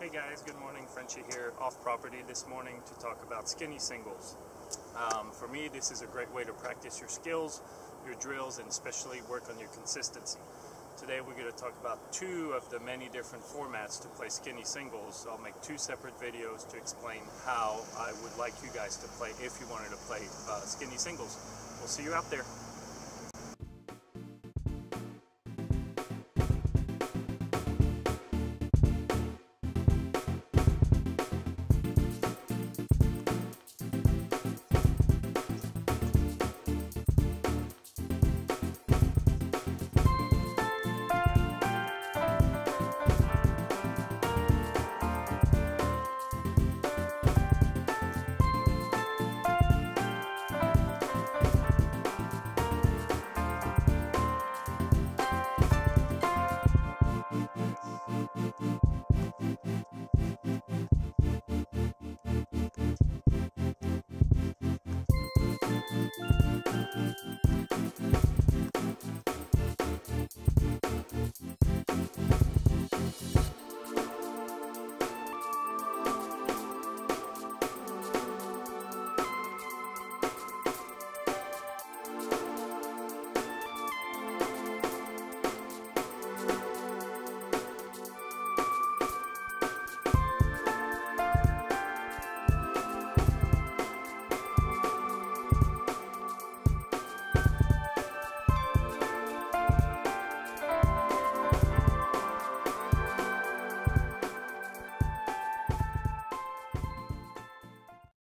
Hey guys, good morning. Frenchie here, off property this morning to talk about skinny singles. Um, for me, this is a great way to practice your skills, your drills, and especially work on your consistency. Today we're going to talk about two of the many different formats to play skinny singles. I'll make two separate videos to explain how I would like you guys to play if you wanted to play uh, skinny singles. We'll see you out there.